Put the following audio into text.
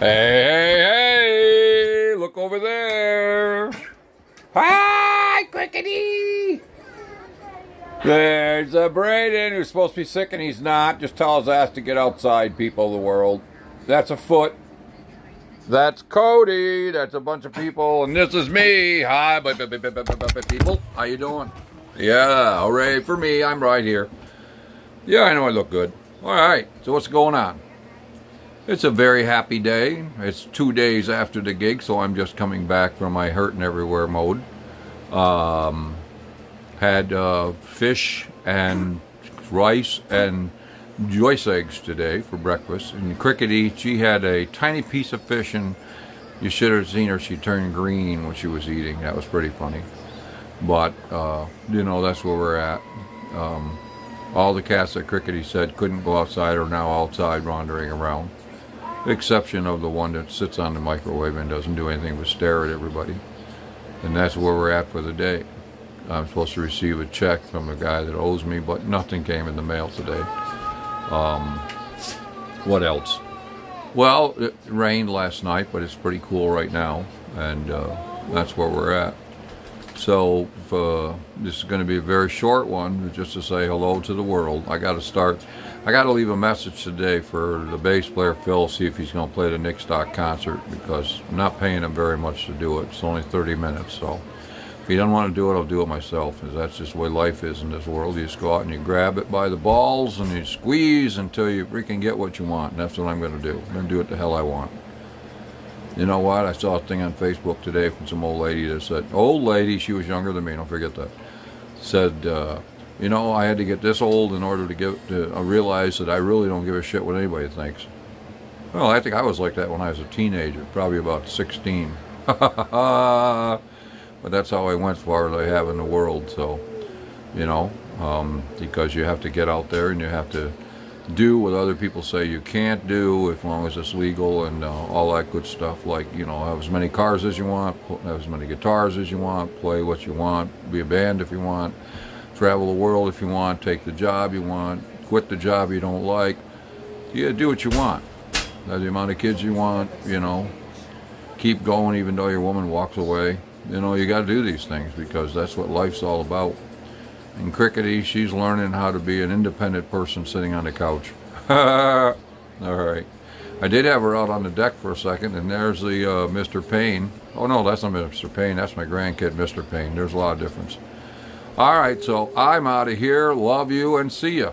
Hey, hey, hey, look over there. Hi, Crickety. There's a Braden who's supposed to be sick and he's not. Just tell his ass to get outside, people of the world. That's a foot. That's Cody. That's a bunch of people. And this is me. Hi, people. How you doing? Yeah, hooray for me. I'm right here. Yeah, I know I look good. All right, so what's going on? It's a very happy day. It's two days after the gig, so I'm just coming back from my hurting everywhere mode. Um, had uh, fish and rice and Joyce eggs today for breakfast. And Crickety, she had a tiny piece of fish, and you should have seen her. She turned green when she was eating. That was pretty funny. But, uh, you know, that's where we're at. Um, all the cats that Crickety said couldn't go outside are now outside wandering around. Exception of the one that sits on the microwave and doesn't do anything but stare at everybody. And that's where we're at for the day. I'm supposed to receive a check from a guy that owes me, but nothing came in the mail today. Um, what else? Well, it rained last night, but it's pretty cool right now, and uh, that's where we're at. So uh, this is going to be a very short one, just to say hello to the world. I got to start. I got to leave a message today for the bass player Phil, see if he's going to play the Nick Stock concert because I'm not paying him very much to do it. It's only 30 minutes, so if he doesn't want to do it, I'll do it myself. Because that's just the way life is in this world. You just go out and you grab it by the balls and you squeeze until you freaking get what you want. And that's what I'm going to do. I'm going to do it the hell I want. You know what? I saw a thing on Facebook today from some old lady that said, old lady, she was younger than me, don't forget that, said, uh, you know, I had to get this old in order to get to uh, realize that I really don't give a shit what anybody thinks. Well, I think I was like that when I was a teenager, probably about 16. but that's how I went as far as I have in the world, so, you know, um, because you have to get out there and you have to do what other people say you can't do as long as it's legal and uh, all that good stuff like you know have as many cars as you want have as many guitars as you want play what you want be a band if you want travel the world if you want take the job you want quit the job you don't like. Yeah do what you want. Have the amount of kids you want you know. Keep going even though your woman walks away. You know you got to do these things because that's what life's all about and Crickety, she's learning how to be an independent person sitting on the couch. All right. I did have her out on the deck for a second, and there's the uh, Mr. Payne. Oh, no, that's not Mr. Payne. That's my grandkid, Mr. Payne. There's a lot of difference. All right, so I'm out of here. Love you, and see ya.